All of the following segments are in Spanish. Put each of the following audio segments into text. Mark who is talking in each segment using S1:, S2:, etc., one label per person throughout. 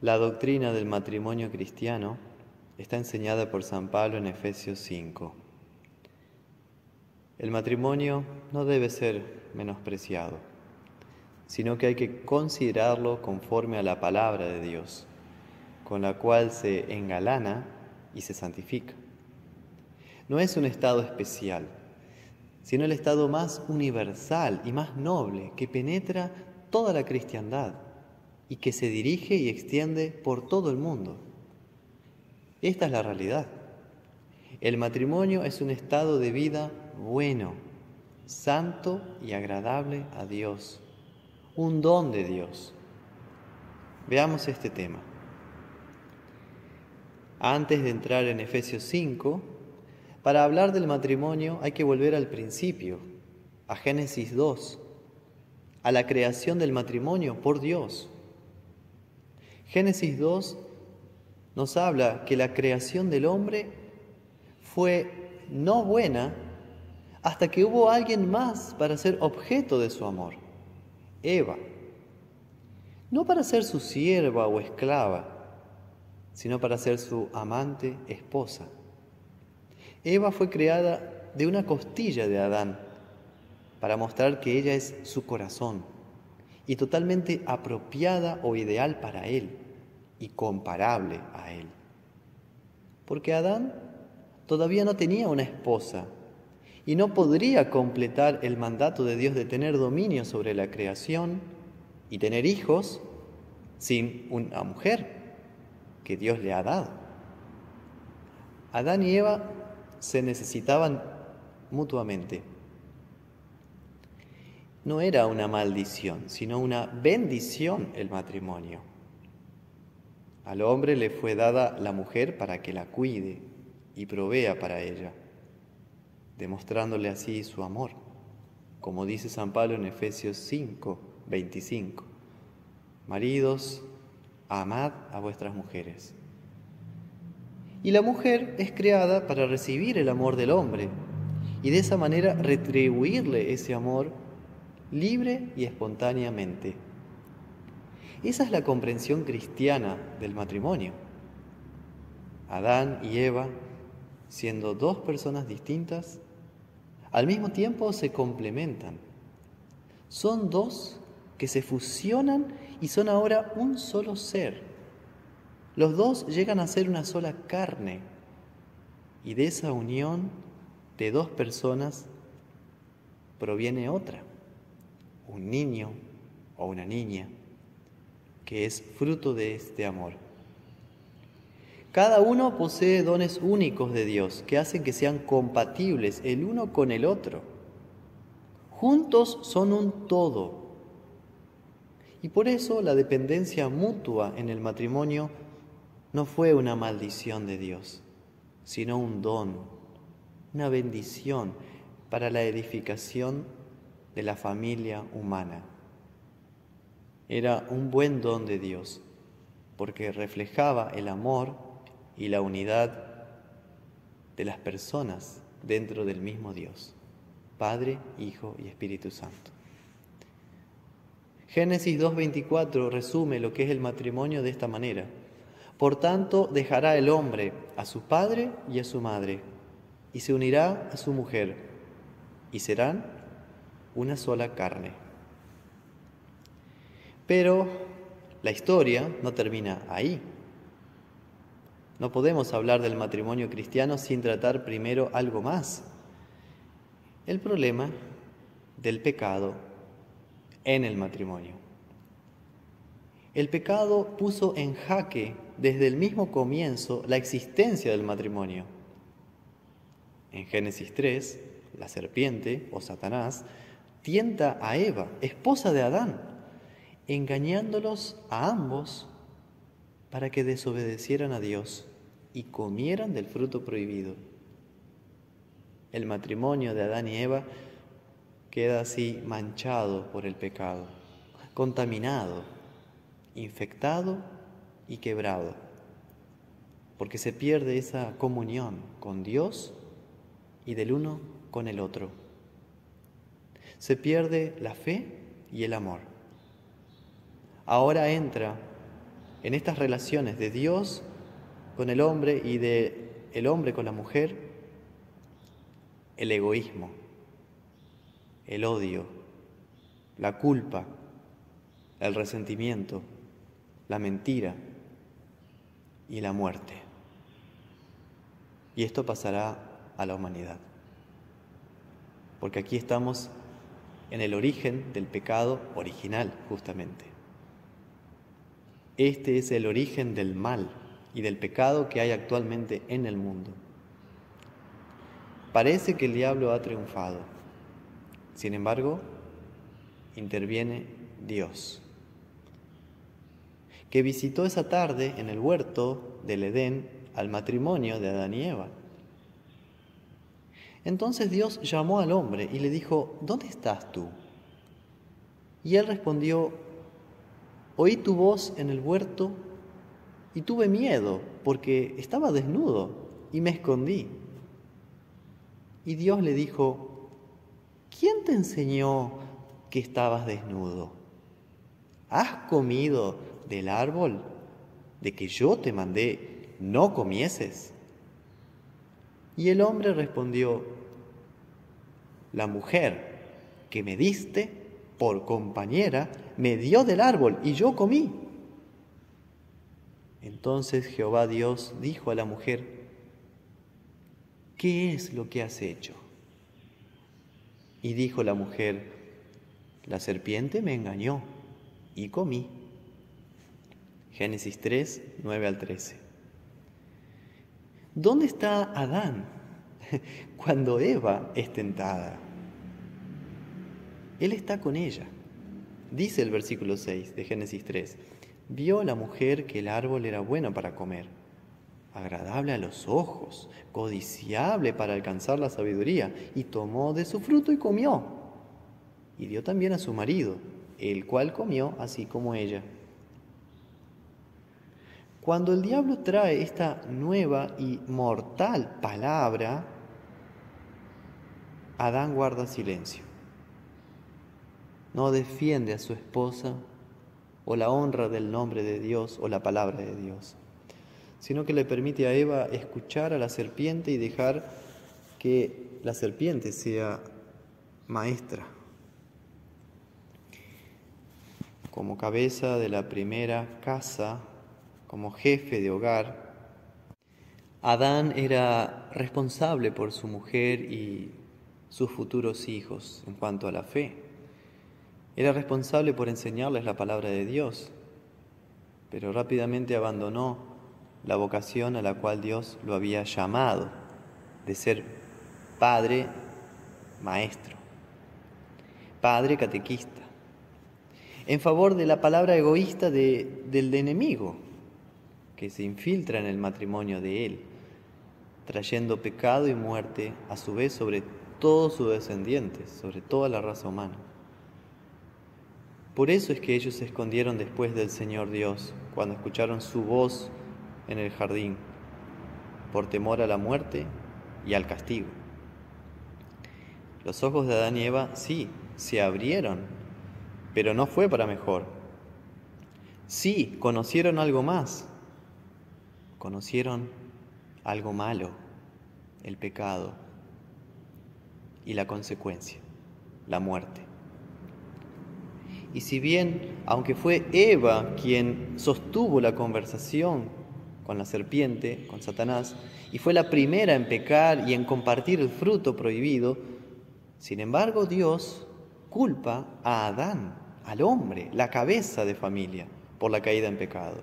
S1: La doctrina del matrimonio cristiano está enseñada por San Pablo en Efesios 5. El matrimonio no debe ser menospreciado, sino que hay que considerarlo conforme a la palabra de Dios, con la cual se engalana y se santifica. No es un estado especial, sino el estado más universal y más noble que penetra toda la cristiandad y que se dirige y extiende por todo el mundo. Esta es la realidad. El matrimonio es un estado de vida bueno, santo y agradable a Dios, un don de Dios. Veamos este tema. Antes de entrar en Efesios 5, para hablar del matrimonio hay que volver al principio, a Génesis 2, a la creación del matrimonio por Dios. Génesis 2 nos habla que la creación del hombre fue no buena hasta que hubo alguien más para ser objeto de su amor, Eva. No para ser su sierva o esclava, sino para ser su amante, esposa. Eva fue creada de una costilla de Adán para mostrar que ella es su corazón y totalmente apropiada o ideal para él y comparable a él. Porque Adán todavía no tenía una esposa y no podría completar el mandato de Dios de tener dominio sobre la creación y tener hijos sin una mujer que Dios le ha dado. Adán y Eva se necesitaban mutuamente. No era una maldición, sino una bendición el matrimonio. Al hombre le fue dada la mujer para que la cuide y provea para ella demostrándole así su amor, como dice San Pablo en Efesios 5, 25. Maridos, amad a vuestras mujeres. Y la mujer es creada para recibir el amor del hombre y de esa manera retribuirle ese amor libre y espontáneamente. Esa es la comprensión cristiana del matrimonio. Adán y Eva, siendo dos personas distintas, al mismo tiempo se complementan. Son dos que se fusionan y son ahora un solo ser. Los dos llegan a ser una sola carne y de esa unión de dos personas proviene otra, un niño o una niña, que es fruto de este amor. Cada uno posee dones únicos de Dios que hacen que sean compatibles el uno con el otro. Juntos son un todo. Y por eso la dependencia mutua en el matrimonio no fue una maldición de Dios, sino un don, una bendición para la edificación de la familia humana. Era un buen don de Dios, porque reflejaba el amor y la unidad de las personas dentro del mismo Dios, Padre, Hijo y Espíritu Santo. Génesis 2.24 resume lo que es el matrimonio de esta manera. Por tanto, dejará el hombre a su padre y a su madre, y se unirá a su mujer, y serán una sola carne. Pero la historia no termina ahí. No podemos hablar del matrimonio cristiano sin tratar primero algo más. El problema del pecado en el matrimonio. El pecado puso en jaque desde el mismo comienzo la existencia del matrimonio. En Génesis 3, la serpiente o Satanás tienta a Eva, esposa de Adán, engañándolos a ambos para que desobedecieran a Dios y comieran del fruto prohibido. El matrimonio de Adán y Eva queda así manchado por el pecado, contaminado, infectado y quebrado, porque se pierde esa comunión con Dios y del uno con el otro. Se pierde la fe y el amor. Ahora entra en estas relaciones de Dios con el hombre y de el hombre con la mujer el egoísmo, el odio, la culpa, el resentimiento, la mentira y la muerte. Y esto pasará a la humanidad. Porque aquí estamos en el origen del pecado original, justamente. Este es el origen del mal y del pecado que hay actualmente en el mundo. Parece que el diablo ha triunfado. Sin embargo, interviene Dios, que visitó esa tarde en el huerto del Edén al matrimonio de Adán y Eva. Entonces Dios llamó al hombre y le dijo, ¿dónde estás tú? Y él respondió, oí tu voz en el huerto y tuve miedo porque estaba desnudo y me escondí. Y Dios le dijo, ¿quién te enseñó que estabas desnudo? ¿Has comido del árbol de que yo te mandé no comieses? Y el hombre respondió, la mujer que me diste por compañera me dio del árbol y yo comí. Entonces Jehová Dios dijo a la mujer, ¿qué es lo que has hecho? Y dijo la mujer, la serpiente me engañó y comí. Génesis 3, 9 al 13. ¿Dónde está Adán cuando Eva es tentada? Él está con ella. Dice el versículo 6 de Génesis 3, vio la mujer que el árbol era bueno para comer agradable a los ojos, codiciable para alcanzar la sabiduría, y tomó de su fruto y comió. Y dio también a su marido, el cual comió así como ella. Cuando el diablo trae esta nueva y mortal palabra, Adán guarda silencio. No defiende a su esposa o la honra del nombre de Dios o la palabra de Dios sino que le permite a Eva escuchar a la serpiente y dejar que la serpiente sea maestra. Como cabeza de la primera casa, como jefe de hogar, Adán era responsable por su mujer y sus futuros hijos en cuanto a la fe. Era responsable por enseñarles la palabra de Dios, pero rápidamente abandonó la vocación a la cual Dios lo había llamado, de ser padre maestro, padre catequista, en favor de la palabra egoísta del enemigo que se infiltra en el matrimonio de él, trayendo pecado y muerte a su vez sobre todos sus descendientes, sobre toda la raza humana. Por eso es que ellos se escondieron después del Señor Dios, cuando escucharon su voz en el jardín por temor a la muerte y al castigo. Los ojos de Adán y Eva sí, se abrieron, pero no fue para mejor. Sí, conocieron algo más, conocieron algo malo, el pecado y la consecuencia, la muerte. Y si bien, aunque fue Eva quien sostuvo la conversación con la serpiente, con Satanás, y fue la primera en pecar y en compartir el fruto prohibido, sin embargo Dios culpa a Adán, al hombre, la cabeza de familia, por la caída en pecado.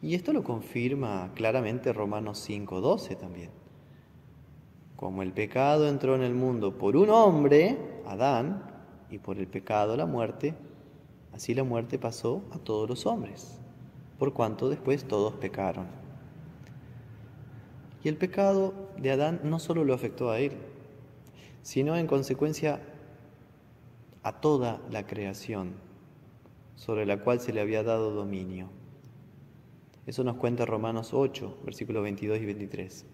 S1: Y esto lo confirma claramente Romanos 5:12 también. Como el pecado entró en el mundo por un hombre, Adán, y por el pecado la muerte, así la muerte pasó a todos los hombres por cuanto después todos pecaron. Y el pecado de Adán no solo lo afectó a él, sino en consecuencia a toda la creación sobre la cual se le había dado dominio. Eso nos cuenta Romanos 8, versículos 22 y 23.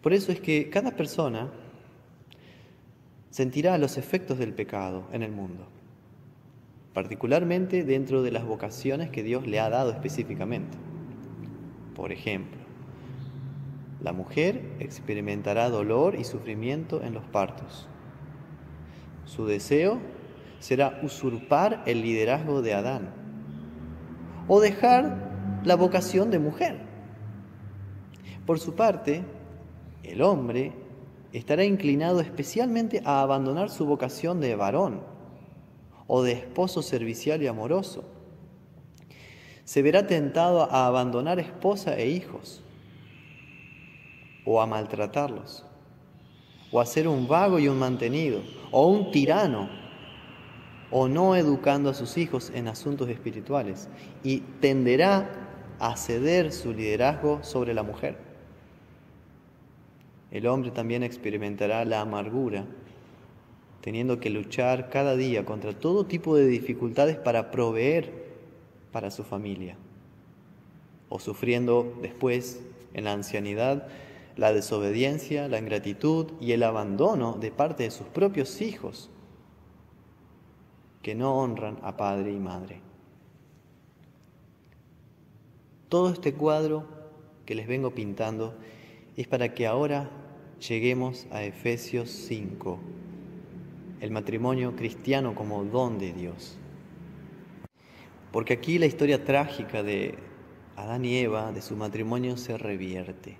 S1: Por eso es que cada persona sentirá los efectos del pecado en el mundo. particularmente dentro de las vocaciones que Dios le ha dado específicamente. Por ejemplo, la mujer experimentará dolor y sufrimiento en los partos. Su deseo será usurpar el liderazgo de Adán o dejar la vocación de mujer. Por su parte, el hombre estará inclinado especialmente a abandonar su vocación de varón o de esposo servicial y amoroso. Se verá tentado a abandonar esposa e hijos, o a maltratarlos, o a ser un vago y un mantenido, o un tirano, o no educando a sus hijos en asuntos espirituales, y tenderá a ceder su liderazgo sobre la mujer. El hombre también experimentará la amargura teniendo que luchar cada día contra todo tipo de dificultades para proveer para su familia, o sufriendo después, en la ancianidad, la desobediencia, la ingratitud y el abandono de parte de sus propios hijos, que no honran a padre y madre. Todo este cuadro que les vengo pintando es para que ahora lleguemos a Efesios 5 el matrimonio cristiano como don de Dios. Porque aquí la historia trágica de Adán y Eva, de su matrimonio, se revierte.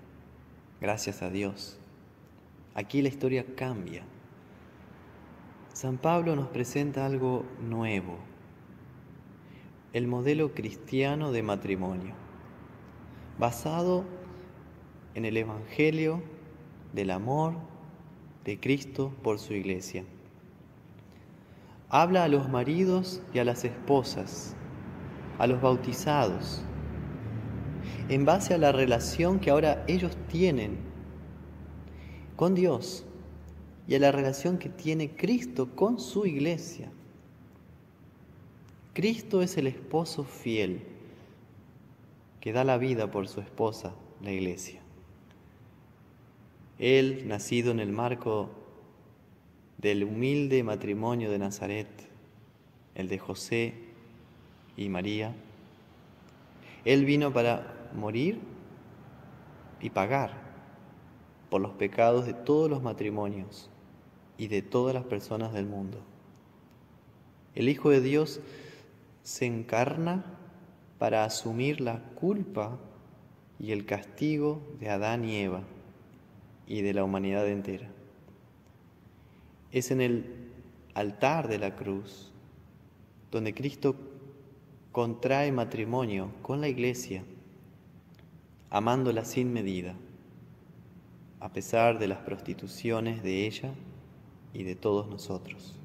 S1: Gracias a Dios. Aquí la historia cambia. San Pablo nos presenta algo nuevo, el modelo cristiano de matrimonio, basado en el Evangelio del amor de Cristo por su iglesia habla a los maridos y a las esposas, a los bautizados, en base a la relación que ahora ellos tienen con Dios y a la relación que tiene Cristo con su iglesia. Cristo es el esposo fiel que da la vida por su esposa, la iglesia. Él, nacido en el marco del humilde matrimonio de Nazaret, el de José y María. Él vino para morir y pagar por los pecados de todos los matrimonios y de todas las personas del mundo. El Hijo de Dios se encarna para asumir la culpa y el castigo de Adán y Eva y de la humanidad entera. Es en el altar de la cruz donde Cristo contrae matrimonio con la iglesia, amándola sin medida, a pesar de las prostituciones de ella y de todos nosotros.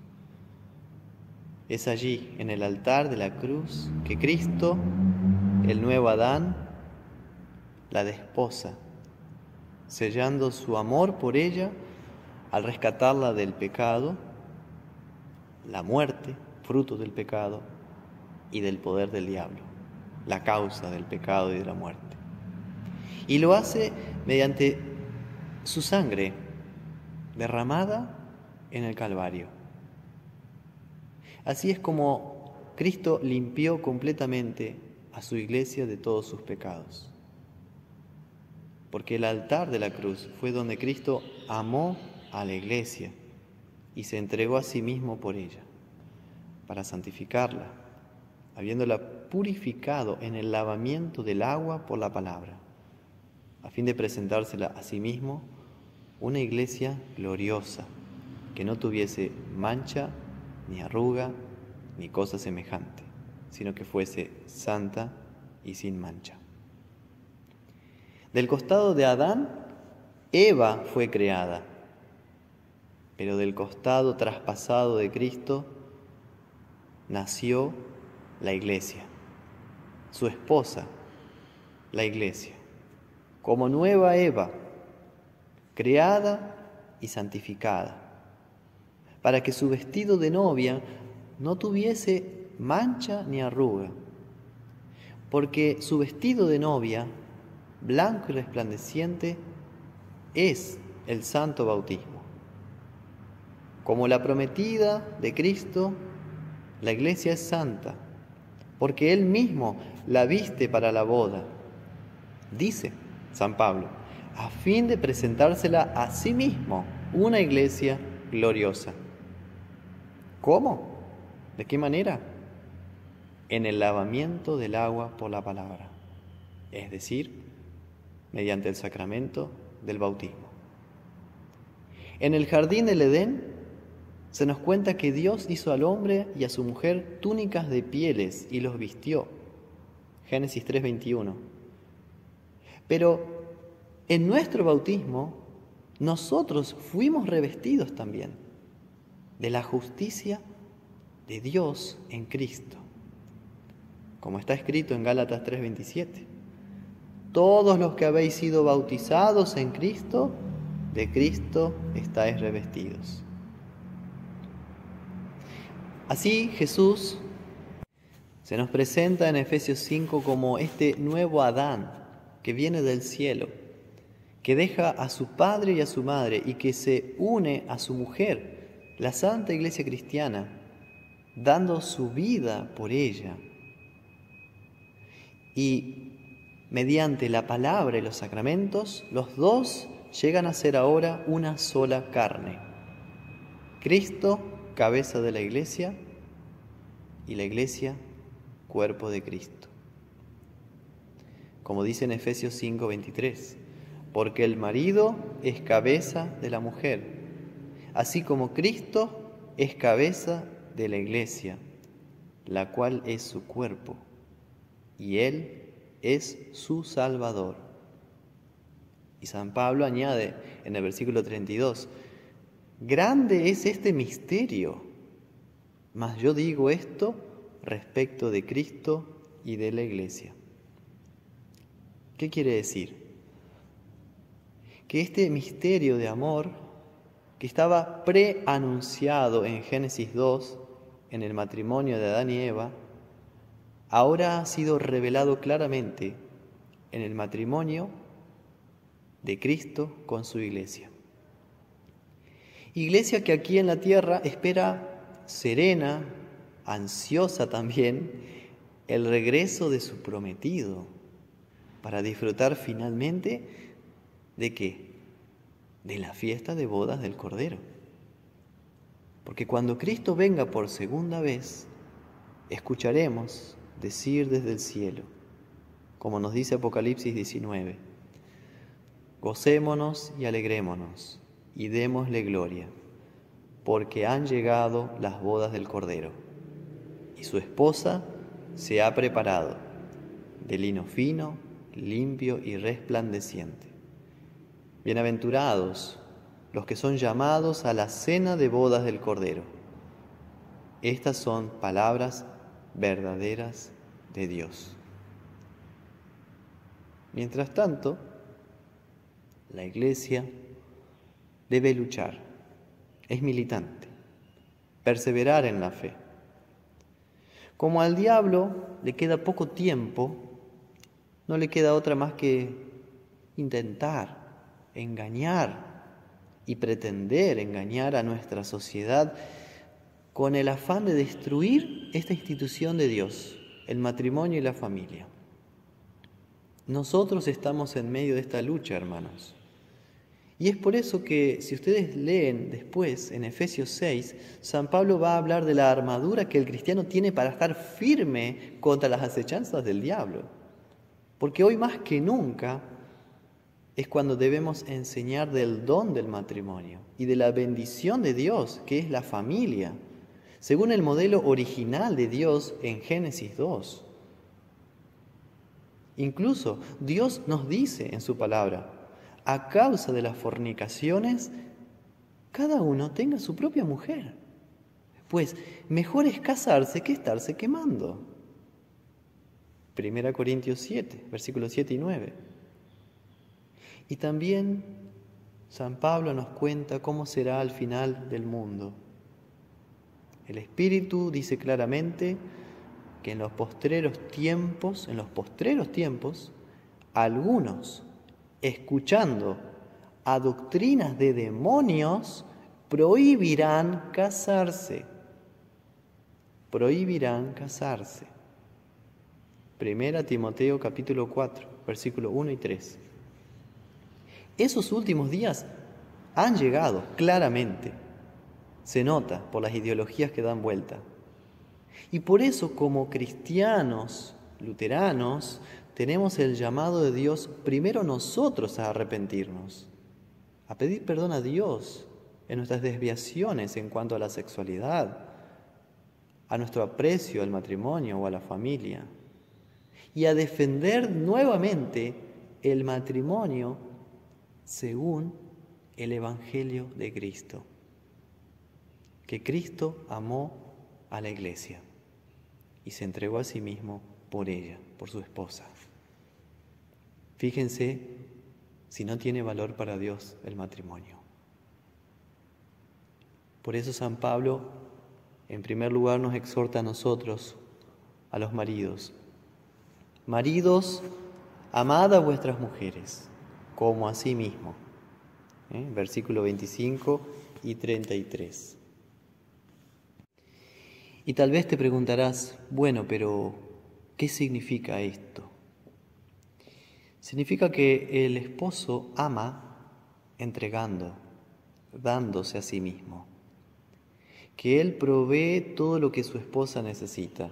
S1: Es allí, en el altar de la cruz, que Cristo, el nuevo Adán, la desposa, sellando su amor por ella al rescatarla del pecado, la muerte, fruto del pecado, y del poder del diablo, la causa del pecado y de la muerte. Y lo hace mediante su sangre derramada en el Calvario. Así es como Cristo limpió completamente a su iglesia de todos sus pecados. Porque el altar de la cruz fue donde Cristo amó a la iglesia y se entregó a sí mismo por ella, para santificarla, habiéndola purificado en el lavamiento del agua por la palabra, a fin de presentársela a sí mismo una iglesia gloriosa, que no tuviese mancha, ni arruga, ni cosa semejante, sino que fuese santa y sin mancha. Del costado de Adán, Eva fue creada. Pero del costado traspasado de Cristo nació la iglesia, su esposa, la iglesia, como nueva Eva, creada y santificada, para que su vestido de novia no tuviese mancha ni arruga, porque su vestido de novia, blanco y resplandeciente, es el santo bautismo como la prometida de Cristo La iglesia es santa porque Él mismo la viste para la boda. Dice San Pablo, a fin de presentársela a sí mismo, una iglesia gloriosa. ¿Cómo? ¿De qué manera? En el lavamiento del agua por la palabra, es decir, mediante el sacramento del bautismo. En el jardín del Edén se nos cuenta que Dios hizo al hombre y a su mujer túnicas de pieles y los vistió. Génesis 3:21. Pero en nuestro bautismo nosotros fuimos revestidos también de la justicia de Dios en Cristo. Como está escrito en Gálatas 3:27. Todos los que habéis sido bautizados en Cristo, de Cristo estáis revestidos. Así Jesús se nos presenta en Efesios 5 como este nuevo Adán que viene del cielo, que deja a su padre y a su madre y que se une a su mujer, la Santa Iglesia Cristiana, dando su vida por ella. Y mediante la palabra y los sacramentos, los dos llegan a ser ahora una sola carne. Cristo cabeza de la iglesia, y la iglesia, cuerpo de Cristo. Como dice en Efesios 5:23, porque el marido es cabeza de la mujer, así como Cristo es cabeza de la iglesia, la cual es su cuerpo, y Él es su Salvador. Y San Pablo añade en el versículo 32, Grande es este misterio, mas yo digo esto respecto de Cristo y de la iglesia. ¿Qué quiere decir? Que este misterio de amor que estaba preanunciado en Génesis 2, en el matrimonio de Adán y Eva, ahora ha sido revelado claramente en el matrimonio de Cristo con su iglesia. Iglesia que aquí en la tierra espera serena, ansiosa también, el regreso de su prometido para disfrutar finalmente de qué? De la fiesta de bodas del Cordero. Porque cuando Cristo venga por segunda vez, escucharemos decir desde el cielo, como nos dice Apocalipsis 19, gocémonos y alegrémonos y démosle gloria, porque han llegado las bodas del Cordero, y su esposa se ha preparado de lino fino, limpio y resplandeciente. Bienaventurados los que son llamados a la cena de bodas del Cordero. Estas son palabras verdaderas de Dios. Mientras tanto, la iglesia debe luchar, es militante, perseverar en la fe. Como al diablo le queda poco tiempo, no le queda otra más que intentar, engañar y pretender engañar a nuestra sociedad con el afán de destruir esta institución de Dios, el matrimonio y la familia. Nosotros estamos en medio de esta lucha, hermanos. Y es por eso que si ustedes leen después en Efesios 6, San Pablo va a hablar de la armadura que el cristiano tiene para estar firme contra las acechanzas del diablo. Porque hoy más que nunca es cuando debemos enseñar del don del matrimonio y de la bendición de Dios, que es la familia, según el modelo original de Dios en Génesis 2. Incluso Dios nos dice en su palabra, a causa de las fornicaciones, cada uno tenga su propia mujer. Pues mejor es casarse que estarse quemando. Primera Corintios 7, versículos 7 y 9. Y también San Pablo nos cuenta cómo será al final del mundo. El Espíritu dice claramente que en los postreros tiempos, en los postreros tiempos, algunos escuchando a doctrinas de demonios, prohibirán casarse. prohibirán casarse. Primera Timoteo capítulo 4, versículo 1 y 3. Esos últimos días han llegado claramente. Se nota por las ideologías que dan vuelta. Y por eso como cristianos luteranos tenemos el llamado de Dios primero nosotros a arrepentirnos, a pedir perdón a Dios en nuestras desviaciones en cuanto a la sexualidad, a nuestro aprecio al matrimonio o a la familia, y a defender nuevamente el matrimonio según el Evangelio de Cristo, que Cristo amó a la iglesia y se entregó a sí mismo por ella, por su esposa. Fíjense si no tiene valor para Dios el matrimonio. Por eso San Pablo, en primer lugar, nos exhorta a nosotros, a los maridos. Maridos, amad a vuestras mujeres, como a sí mismo. ¿Eh? Versículo 25 y 33. Y tal vez te preguntarás, bueno, pero ¿qué significa esto? Significa que el esposo ama entregando, dándose a sí mismo, que él provee todo lo que su esposa necesita,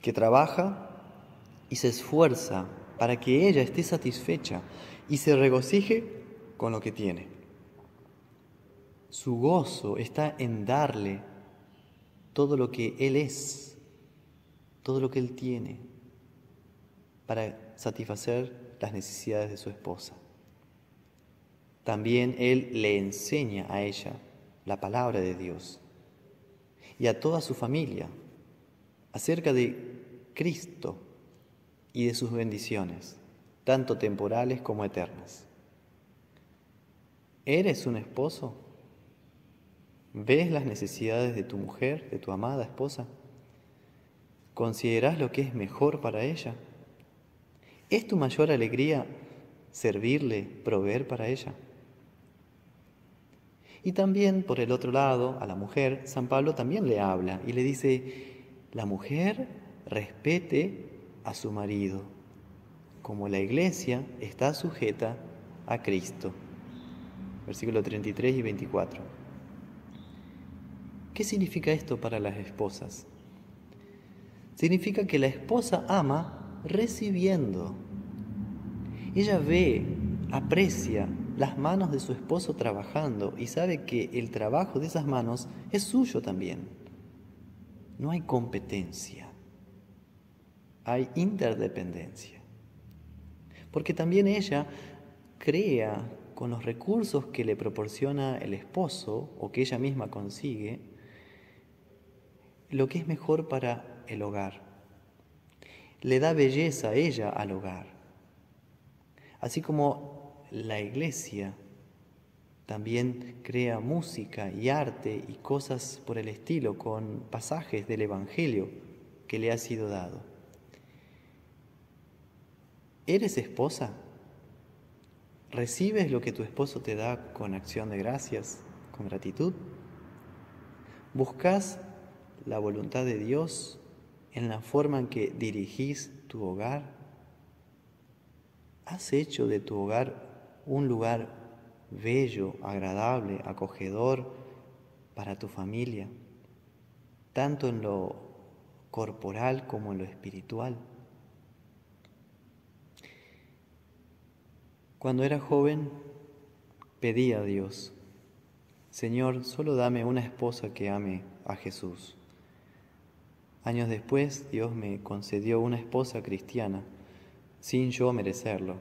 S1: que trabaja y se esfuerza para que ella esté satisfecha y se regocije con lo que tiene. Su gozo está en darle todo lo que Él es, todo lo que Él tiene para satisfacer las necesidades de su esposa. También Él le enseña a ella la palabra de Dios y a toda su familia acerca de Cristo y de sus bendiciones, tanto temporales como eternas. ¿Eres un esposo? ¿Ves las necesidades de tu mujer, de tu amada esposa? ¿Consideras lo que es mejor para ella? ¿Es tu mayor alegría servirle, proveer para ella? Y también, por el otro lado, a la mujer, San Pablo también le habla y le dice, la mujer respete a su marido, como la iglesia está sujeta a Cristo. Versículo 33 y 24. ¿Qué significa esto para las esposas? Significa que la esposa ama recibiendo. Ella ve, aprecia las manos de su esposo trabajando y sabe que el trabajo de esas manos es suyo también. No hay competencia, hay interdependencia. Porque también ella crea con los recursos que le proporciona el esposo o que ella misma consigue, lo que es mejor para el hogar. Le da belleza a ella al hogar. Así como la iglesia también crea música y arte y cosas por el estilo con pasajes del Evangelio que le ha sido dado. ¿Eres esposa? ¿Recibes lo que tu esposo te da con acción de gracias, con gratitud? ¿Buscas la voluntad de Dios en la forma en que dirigís tu hogar? ¿Has hecho de tu hogar un lugar bello, agradable, acogedor para tu familia, tanto en lo corporal como en lo espiritual? Cuando era joven, pedí a Dios, Señor, solo dame una esposa que ame a Jesús. Años después, Dios me concedió una esposa cristiana, sin yo merecerlo.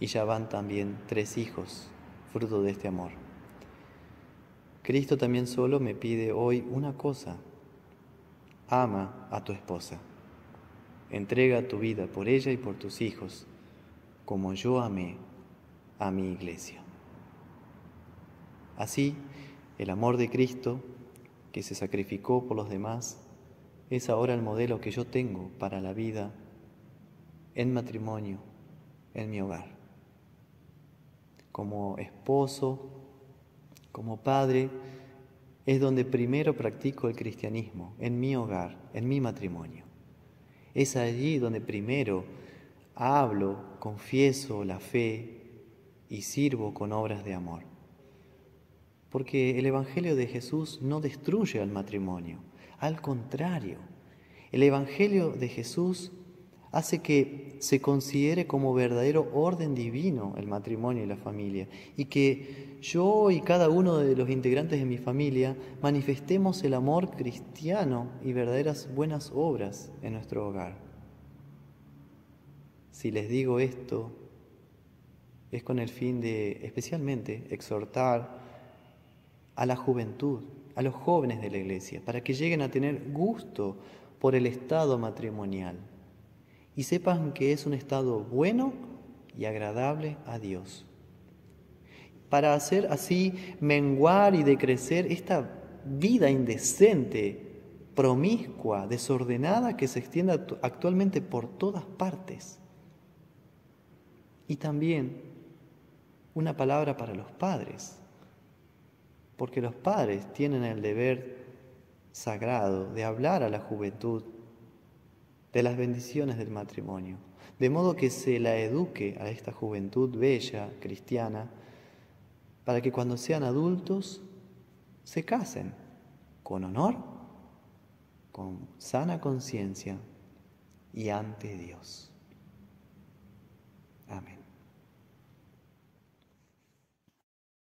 S1: Y ya van también tres hijos, fruto de este amor. Cristo también solo me pide hoy una cosa. Ama a tu esposa. Entrega tu vida por ella y por tus hijos, como yo amé a mi iglesia. Así, el amor de Cristo, que se sacrificó por los demás, es ahora el modelo que yo tengo para la vida en matrimonio, en mi hogar. Como esposo, como padre, es donde primero practico el cristianismo, en mi hogar, en mi matrimonio. Es allí donde primero hablo, confieso la fe y sirvo con obras de amor. Porque el Evangelio de Jesús no destruye al matrimonio, al contrario, el Evangelio de Jesús hace que se considere como verdadero orden divino el matrimonio y la familia y que yo y cada uno de los integrantes de mi familia manifestemos el amor cristiano y verdaderas buenas obras en nuestro hogar. Si les digo esto, es con el fin de especialmente exhortar a la juventud, a los jóvenes de la iglesia, para que lleguen a tener gusto por el estado matrimonial y sepan que es un estado bueno y agradable a Dios. Para hacer así menguar y decrecer esta vida indecente, promiscua, desordenada que se extiende actualmente por todas partes. Y también una palabra para los padres, porque los padres tienen el deber sagrado de hablar a la juventud de las bendiciones del matrimonio, de modo que se la eduque a esta juventud bella, cristiana, para que cuando sean adultos se casen con honor, con sana conciencia y ante Dios.